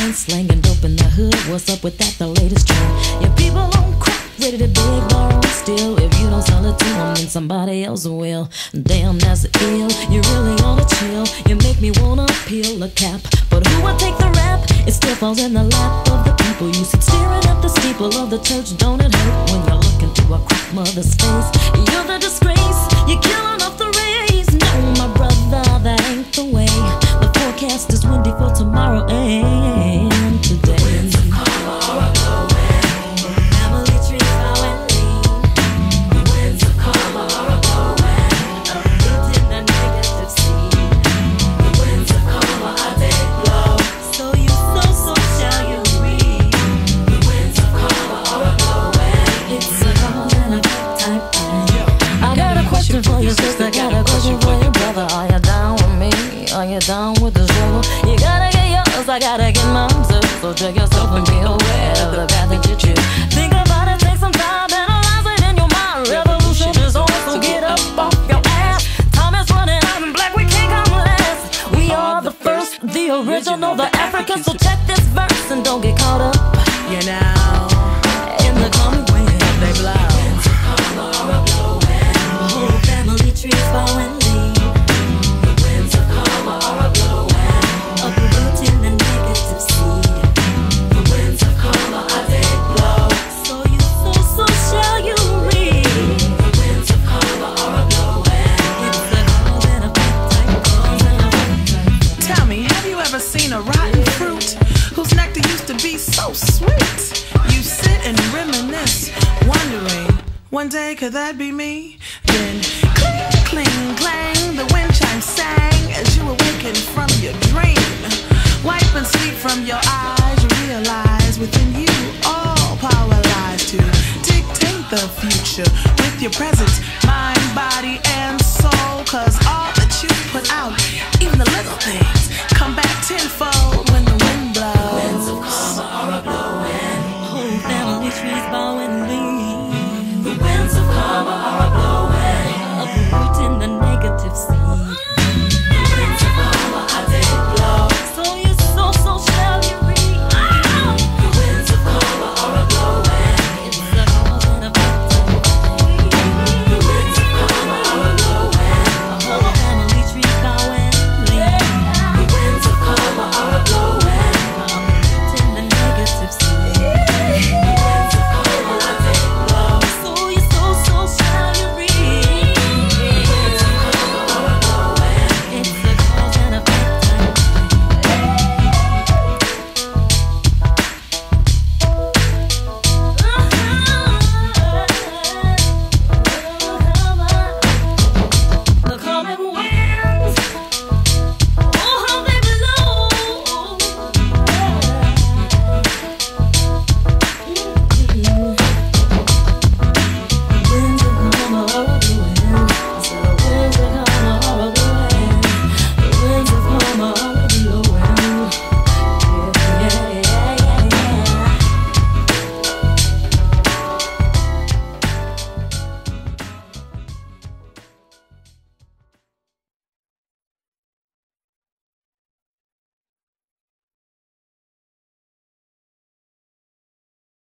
Slanging dope in the hood. What's up with that? The latest trend. Yeah, people on crack, ready to beg, borrow, still. If you don't sell it to them, then somebody else will. Damn, that's ill. You really ought to chill. You make me wanna peel a cap. But who would take the rap? It still falls in the lap of the people. You sit staring at the steeple of the church. Don't it hurt when you're looking into a crack mother's face? You're the disgrace. You're killing down with the struggle? You gotta get yours, I gotta get mine too. So check yourself and be aware of the path that you choose. Think about it, take some time, analyze it in your mind. Revolution is on, so get up off your ass. Time is running out and black, we can't come last. We are the first, the original, the African. So check this verse and don't get caught up You know, in the common wind. they blow. One day could that be me? Then cling, cling, clang, the wind chimes sang as you awaken from your dream. Wiping sleep from your eyes, you realize within you all power lies to dictate the future with your presence, mind, body, and soul. Cause all that you put out, even the little things, come back tenfold when the wind blows. Winds of karma are a blowing. Whole families trees bowing leaves. The winds of karma are blowing, uprooting the negative seed.